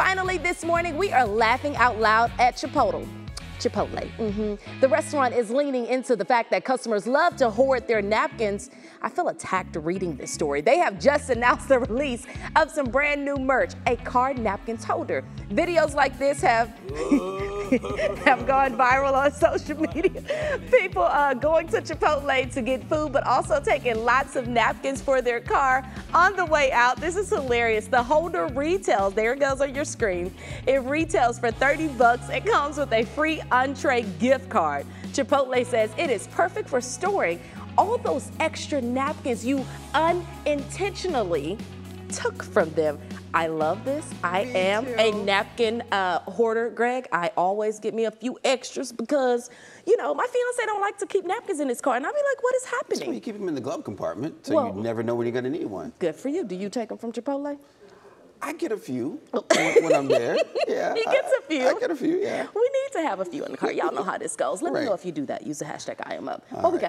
finally, this morning, we are laughing out loud at Chipotle. Chipotle. Mm-hmm. The restaurant is leaning into the fact that customers love to hoard their napkins. I feel attacked reading this story. They have just announced the release of some brand new merch, a card napkins holder. Videos like this have have gone viral on social media. People uh, going to Chipotle to get food, but also taking lots of napkins for their car on the way out. This is hilarious. The holder retails, there it goes on your screen. It retails for 30 bucks. It comes with a free entree gift card. Chipotle says it is perfect for storing all those extra napkins you unintentionally took from them. I love this. I me am too. a napkin uh, hoarder, Greg. I always get me a few extras because, you know, my fiance don't like to keep napkins in his car. And I'll be like, what is happening? Why you keep them in the glove compartment so well, you never know when you're going to need one. Good for you. Do you take them from Chipotle? I get a few when I'm there. Yeah, he gets a few. I, I, get a few. Yeah. We need to have a few in the car. Y'all know how this goes. Let right. me know if you do that. Use the hashtag I am up. All right. we got.